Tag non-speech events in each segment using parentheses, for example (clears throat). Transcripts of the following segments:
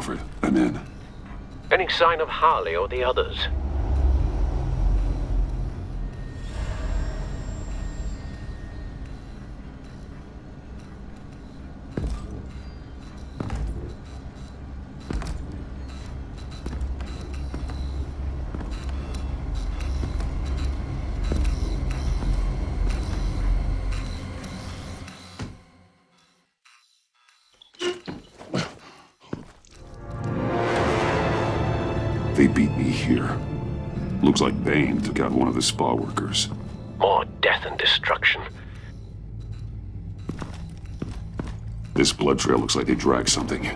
Alfred, I'm in. Any sign of Harley or the others? Beat me here. Looks like Bane took out one of the spa workers. More death and destruction. This blood trail looks like they dragged something.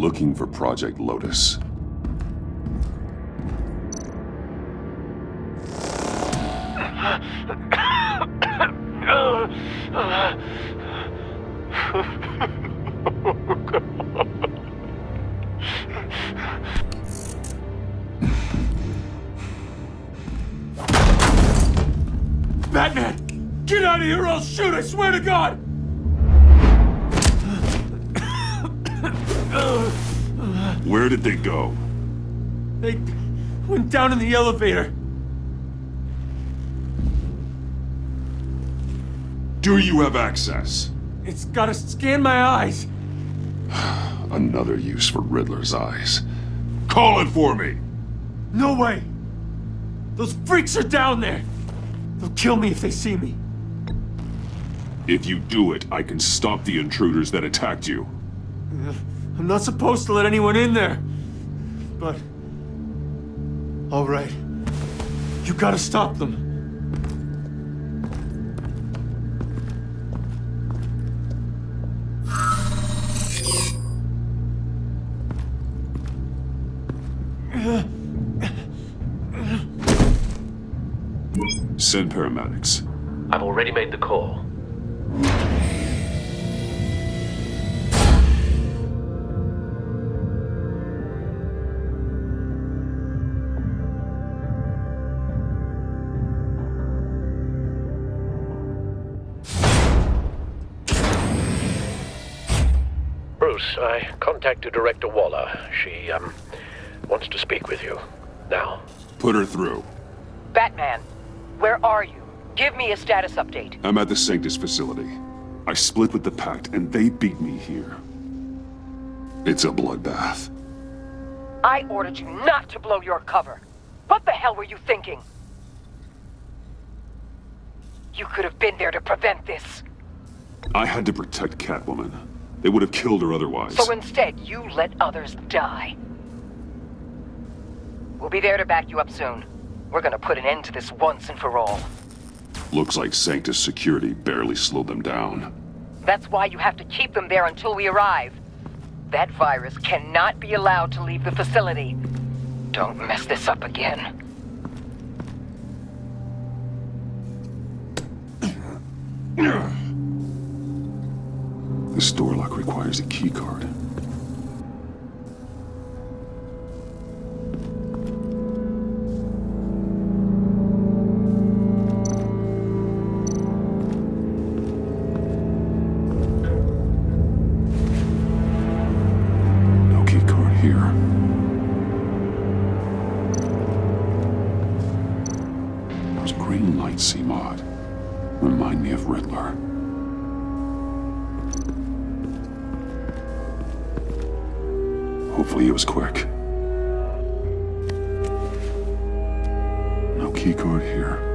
Looking for Project Lotus. Batman! Get out of here or I'll shoot, I swear to God! Did they go? They went down in the elevator. Do you have access? It's gotta scan my eyes. (sighs) Another use for Riddler's eyes. Call it for me! No way! Those freaks are down there! They'll kill me if they see me. If you do it, I can stop the intruders that attacked you. I'm not supposed to let anyone in there. But... All right. You gotta stop them. Send paramedics. I've already made the call. Bruce, I contacted Director Waller. She, um, wants to speak with you. Now. Put her through. Batman, where are you? Give me a status update. I'm at the Sanctus facility. I split with the Pact, and they beat me here. It's a bloodbath. I ordered you not to blow your cover. What the hell were you thinking? You could have been there to prevent this. I had to protect Catwoman. They would have killed her otherwise. So instead, you let others die. We'll be there to back you up soon. We're gonna put an end to this once and for all. Looks like Sanctus security barely slowed them down. That's why you have to keep them there until we arrive. That virus cannot be allowed to leave the facility. Don't mess this up again. (clears throat) This door lock requires a here. Those green lights seem odd. Remind me of Riddler. Hopefully it was quick. No keycard here.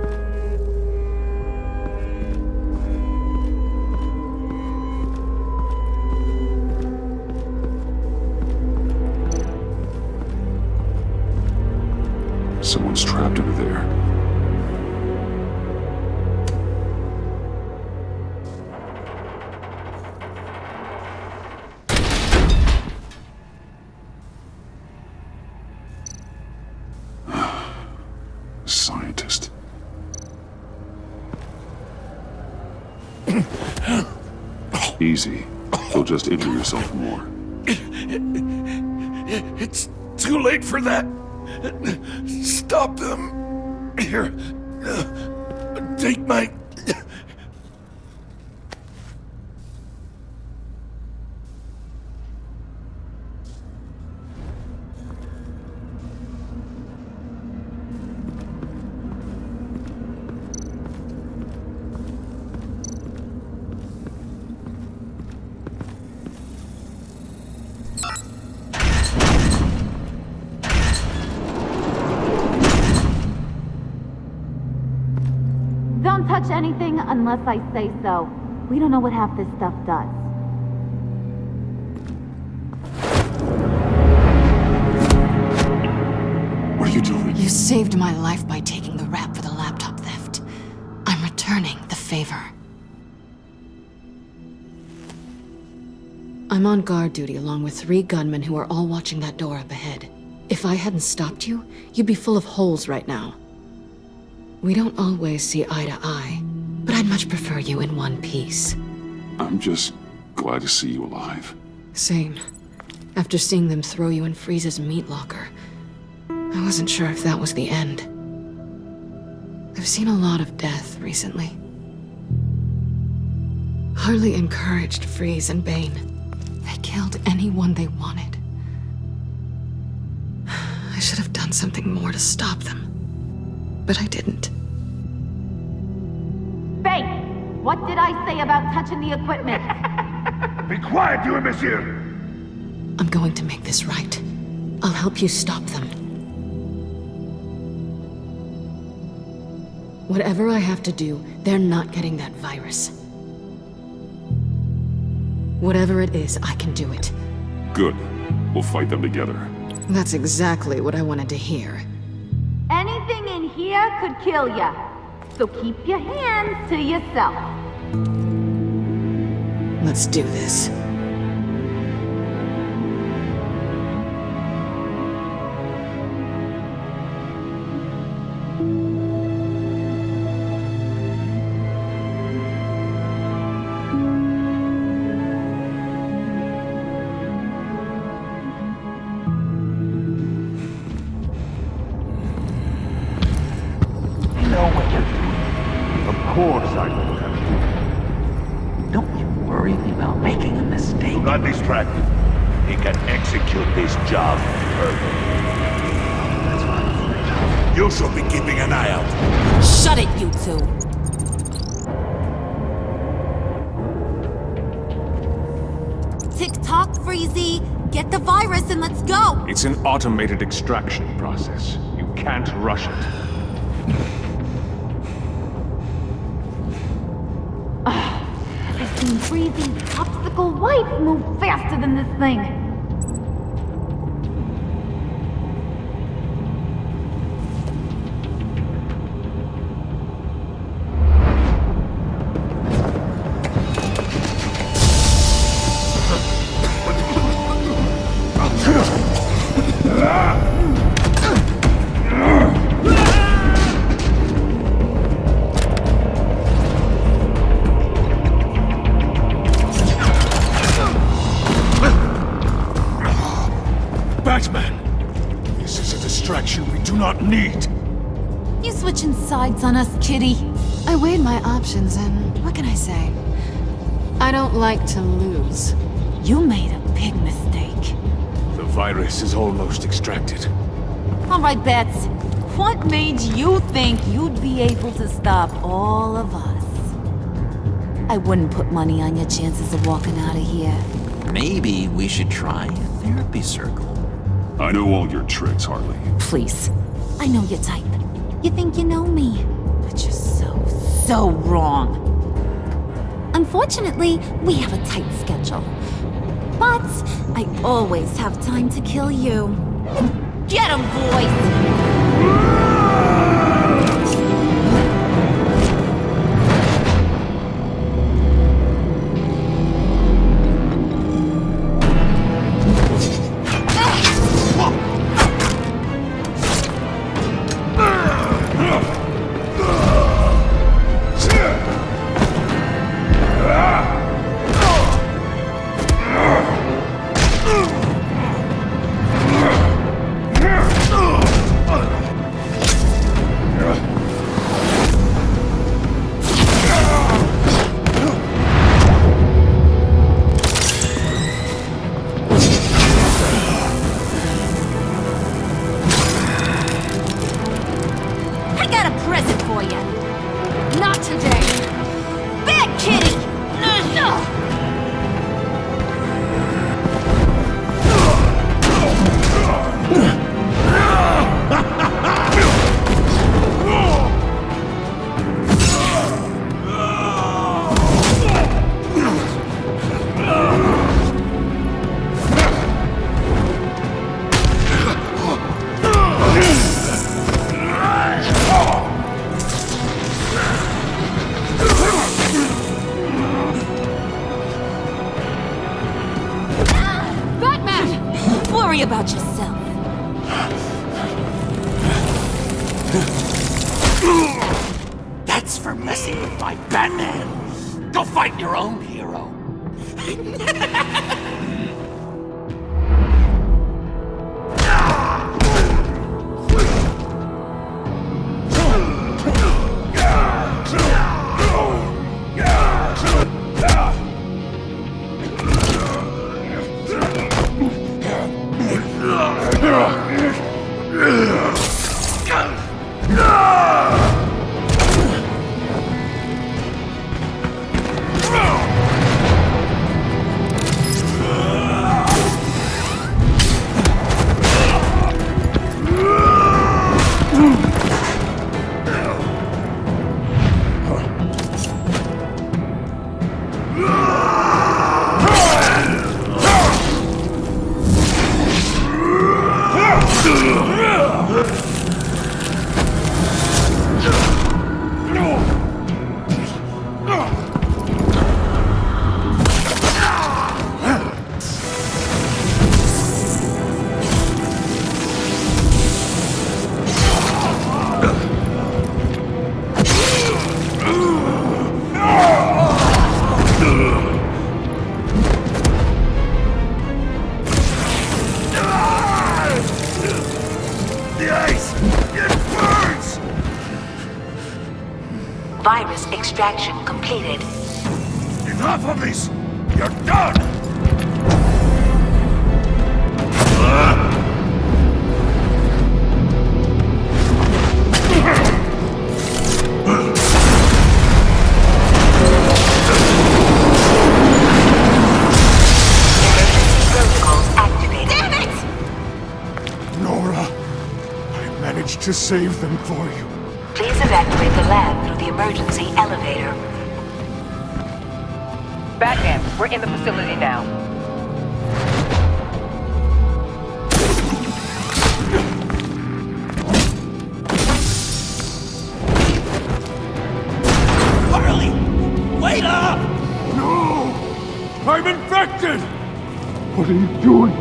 Easy. You'll just injure yourself more. It's too late for that. Stop them. Here. uh, Take my. Touch anything unless I say so. We don't know what half this stuff does. What are you doing? You saved my life by taking the rap for the laptop theft. I'm returning the favor. I'm on guard duty along with three gunmen who are all watching that door up ahead. If I hadn't stopped you, you'd be full of holes right now. We don't always see eye to eye, but I'd much prefer you in one piece. I'm just glad to see you alive. Same. After seeing them throw you in Freeze's meat locker, I wasn't sure if that was the end. I've seen a lot of death recently. Harley encouraged Freeze and Bane. They killed anyone they wanted. (sighs) I should have done something more to stop them. But I didn't. Bane! What did I say about touching the equipment? (laughs) Be quiet, you imbecile! I'm going to make this right. I'll help you stop them. Whatever I have to do, they're not getting that virus. Whatever it is, I can do it. Good. We'll fight them together. That's exactly what I wanted to hear. Here could kill ya. So keep your hands to yourself. Let's do this. Course I know what Don't you worry about making a mistake. Do not distract him. He can execute this job perfectly. That's what I'm afraid of. You should be keeping an eye out. Shut it, you two. Tick tock, Freezy. Get the virus and let's go. It's an automated extraction process. You can't rush it. Freezy's popsicle wife move faster than this thing. Options, and what can I say? I don't like to lose. You made a big mistake. The virus is almost extracted. All right, Bats. What made you think you'd be able to stop all of us? I wouldn't put money on your chances of walking out of here. Maybe we should try a therapy circle. I know all your tricks, Harley. Please. I know your type. You think you know me, but you're so, so wrong. Unfortunately, we have a tight schedule. But I always have time to kill you. Get him, boys! present for you. Not today. Bad kitty! No. Virus extraction completed. Enough of this! You're done! Damn it! Nora, I managed to save them for you. Please evacuate the lab through the emergency elevator. Batman, we're in the facility now. Harley! Wait up! No! I'm infected! What are you doing?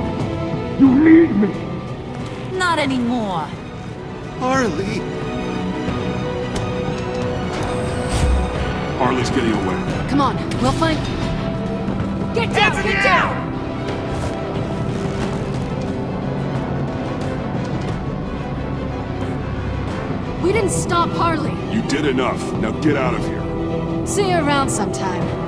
You need me! Not anymore. Harley! Harley's getting away. Come on, we'll find. Get down! Get down! We didn't stop Harley. You did enough. Now get out of here. See you around sometime.